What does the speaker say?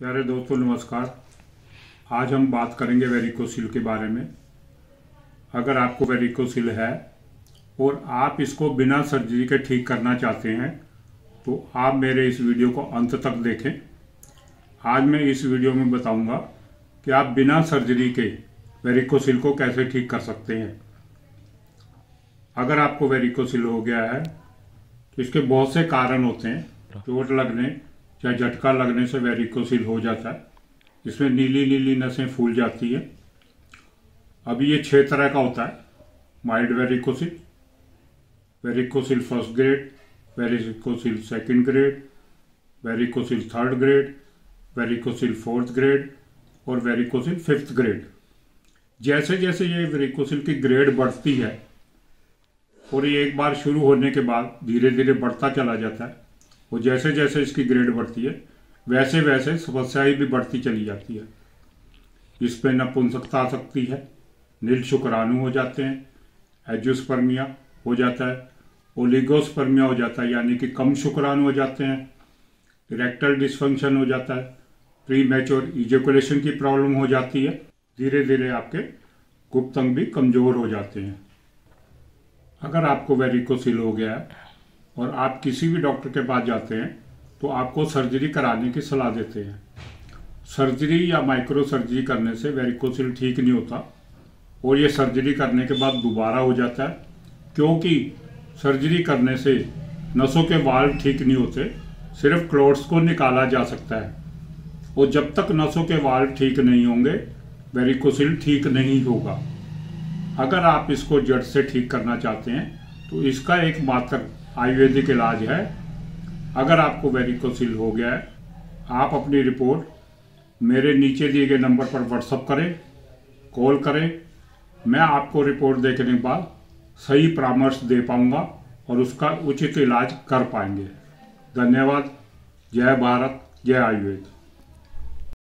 प्यारे दोस्तों, नमस्कार। आज हम बात करेंगे वेरिकोसिल के बारे में। अगर आपको वेरिकोसिल है और आप इसको बिना सर्जरी के ठीक करना चाहते हैं तो आप मेरे इस वीडियो को अंत तक देखें। आज मैं इस वीडियो में बताऊँगा कि आप बिना सर्जरी के वेरिकोसिल को कैसे ठीक कर सकते हैं। अगर आपको वेरिकोसिल हो गया है तो इसके बहुत से कारण होते हैं, चोट लगने या झटका लगने से वेरिकोसिल हो जाता है इसमें नीली नीली नसें फूल जाती है। अभी ये छह तरह का होता है mild varicocele varicocele first grade varicocele second grade varicocele third grade varicocele fourth grade और वेरिकोसिल फिफ्थ ग्रेड जैसे जैसे ये वेरिकोसिल की ग्रेड बढ़ती है और ये एक बार शुरू होने के बाद धीरे धीरे बढ़ता चला जाता है और जैसे जैसे इसकी ग्रेड बढ़ती है, वैसे वैसे समस्याएँ भी बढ़ती चली जाती है। इस पर नपुंसकता आ सकती है, नील शुक्राणु हो जाते हैं एजुस्पर्मिया हो जाता है, ओलिगोस्पर्मिया हो जाता है, यानी कि कम शुक्राणु हो जाते हैं, इरेक्टल डिस्फंक्शन हो जाता है प्री मैच्योर इजेकुलेशन की प्रॉब्लम हो जाती है, धीरे धीरे आपके गुप्त अंग भी कमज़ोर हो जाते हैं। अगर आपको वेरिकोसिल हो गया है और आप किसी भी डॉक्टर के पास जाते हैं तो आपको सर्जरी कराने की सलाह देते हैं। सर्जरी या माइक्रो सर्जरी करने से वेरिकोसिल ठीक नहीं होता और ये सर्जरी करने के बाद दोबारा हो जाता है, क्योंकि सर्जरी करने से नसों के वाल ठीक नहीं होते, सिर्फ़ क्लोट्स को निकाला जा सकता है। और जब तक नसों के वाल ठीक नहीं होंगे, वेरिकोसिल ठीक नहीं होगा। अगर आप इसको जड़ से ठीक करना चाहते हैं तो इसका एक मात्र आयुर्वेदिक इलाज है। अगर आपको वेरिकोसिल हो गया है, आप अपनी रिपोर्ट मेरे नीचे दिए गए नंबर पर व्हाट्सअप करें, कॉल करें। मैं आपको रिपोर्ट देखने के बाद सही परामर्श दे पाऊँगा और उसका उचित इलाज कर पाएँगे। धन्यवाद। जय भारत, जय आयुर्वेद।